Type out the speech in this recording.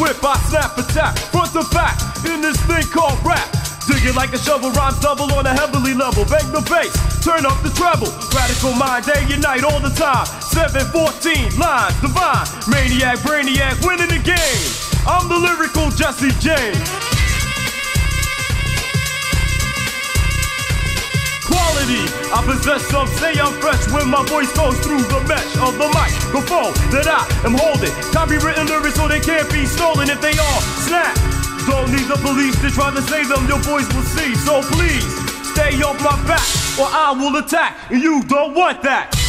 whip, I snap attack, front to back, in this thing called rap. Dig it like a shovel, rhymes double on a heavily level. Bang the bass, turn up the treble. Radical mind, day and night, all the time. 714 lines, divine. Maniac, brainiac, winning the game. I'm the lyrical Jesse James. I possess some say I'm fresh when my voice goes through the mesh of the mic. microphone that I am holding. Copywritten lyrics so they can't be stolen if they are snap. Don't need the police to try to save them, your voice will see. So please, stay off my back, or I will attack, and you don't want that.